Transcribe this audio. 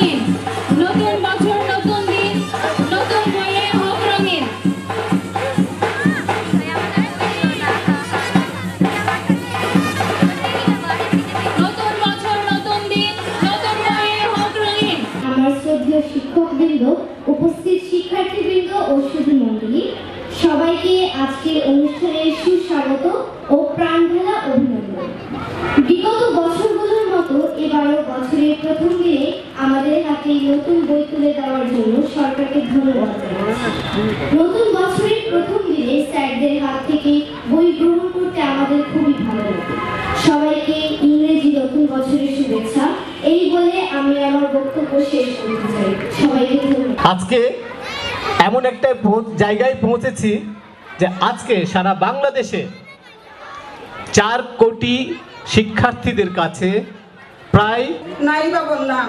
রঙিন। নতুন বছর, নতুন দিন ও সুধী মণ্ডলী সবাইকে আজকের অনুষ্ঠানে সুস্বাগত ও প্রাণঢালা অভিনন্দন। বিগত বছরগুলোর মতো এবারও বছরের প্রথম দিনে আমাদের হাতে নতুন বই তুলে দেওয়ার জন্য সরকারকে ধন্যবাদ নতুন বছরের প্রথম দিনে স্যারদের হাত থেকে বই গ্রহণ করতে আমাদের খুবই ভালো লাগে। সবাইকে ইংরেজি নতুন বছরের শুভেচ্ছা। এই বলে আমি আমার বক্তব্য শেষ করতে চাই। সবাইকে আজকে এমন একটা জায়গায় পৌঁছেছি যে আজকে সারা বাংলাদেশে চার কোটি শিক্ষার্থীদের কাছে প্রায় নাই বা বললাম